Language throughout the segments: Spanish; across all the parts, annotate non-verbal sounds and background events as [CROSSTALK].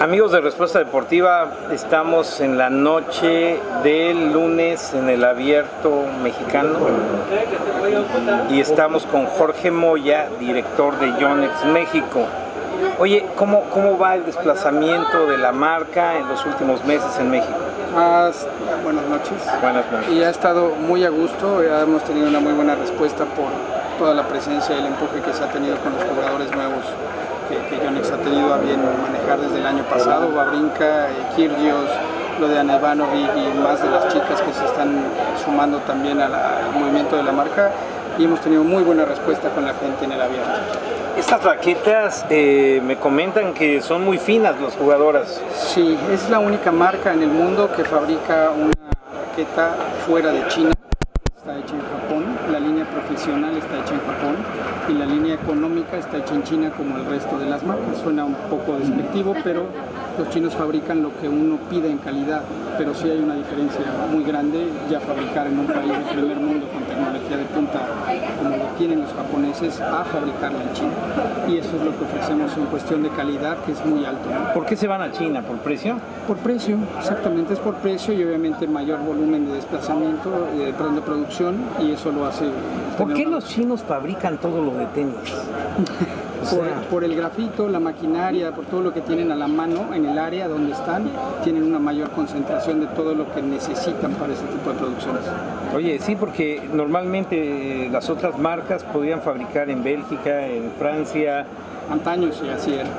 Amigos de Respuesta Deportiva, estamos en la noche del lunes en el abierto mexicano y estamos con Jorge Moya, director de Yonex México. Oye, ¿cómo, ¿cómo va el desplazamiento de la marca en los últimos meses en México? Ah, buenas noches. Buenas noches. Y ha estado muy a gusto, ya hemos tenido una muy buena respuesta por toda la presencia y el empuje que se ha tenido con los jugadores nuevos que, que Yonex ha tenido a bien manejar desde el año pasado, Babrinka, eh, Kirgios, lo de Ana Ivanovic y más de las chicas que se están sumando también al movimiento de la marca y hemos tenido muy buena respuesta con la gente en el abierto. Estas raquetas eh, me comentan que son muy finas las jugadoras. Sí, es la única marca en el mundo que fabrica una raqueta fuera de China. Está hecha en Japón, la está hecha en Japón y la línea económica está hecha en China como el resto de las marcas. Suena un poco despectivo, pero los chinos fabrican lo que uno pide en calidad, pero sí hay una diferencia muy grande ya fabricar en un país de primer mundo con tecnología de punta como lo tienen los japoneses a fabricarla en China. Y eso es lo que ofrecemos en cuestión de calidad, que es muy alto. ¿no? ¿Por qué se van a China? ¿Por precio? Por precio, exactamente, es por precio y obviamente mayor volumen de desplazamiento, de, de producción y eso lo hace... ¿Por qué los chinos fabrican todo lo de tenis? [LAUGHS] por, por, el grafito, la maquinaria, por todo lo que tienen a la mano en el área donde están, tienen una mayor concentración de todo lo que necesitan para ese tipo de producciones. Oye, sí, porque normalmente las otras marcas podían fabricar en Bélgica, en Francia. Antaño sí, así era.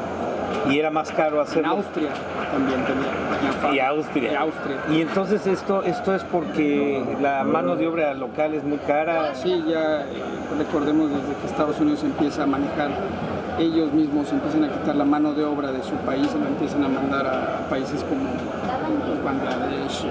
Y era más caro hacerlo. En Austria también tenía. Y Austria. Y Austria. Y entonces esto, esto es porque la mano de obra local es muy cara. Sí, ya eh, recordemos desde que Estados Unidos empieza a manejar ellos mismos empiezan a quitar la mano de obra de su país y la empiezan a mandar a países como Bangladesh,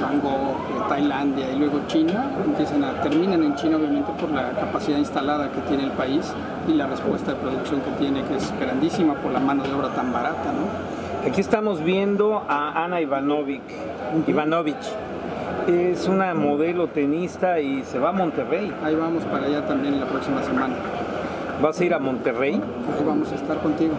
Bangkok, Tailandia y luego China, empiezan a, terminan en China obviamente por la capacidad instalada que tiene el país y la respuesta de producción que tiene, que es grandísima por la mano de obra tan barata. ¿no? Aquí estamos viendo a Ana Ivanovic. Ivanovich. Es una modelo tenista y se va a Monterrey. Ahí vamos para allá también la próxima semana. ¿Vas a ir a Monterrey? Ahí vamos a estar contigo.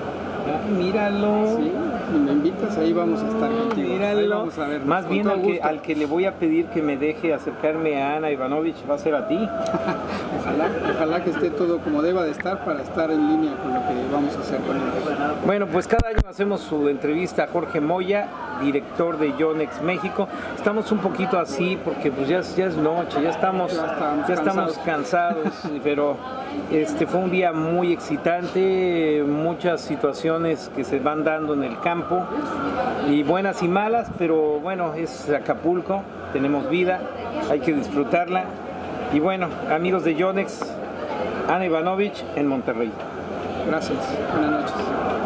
Ah, míralo. Sí, y me invitas, ahí vamos a estar contigo. Míralo. Vamos a ver, Más bien al que, al que, le voy a pedir que me deje acercarme a Ana Ivanovich va a ser a ti. [LAUGHS] ojalá, ojalá que esté todo como deba de estar para estar en línea con lo que vamos a hacer con ellos. Bueno, pues cada año hacemos su entrevista a Jorge Moya, director de Yonex México. Estamos un poquito así porque pues ya, ya es noche, ya estamos, ya estamos ya estamos cansados, [LAUGHS] pero este fue un día muy excitante, muchas situaciones que se van dando en el y buenas y malas, pero bueno, es Acapulco, tenemos vida, hay que disfrutarla. Y bueno, amigos de Yonex, Ana Ivanovich en Monterrey. Gracias, buenas noches.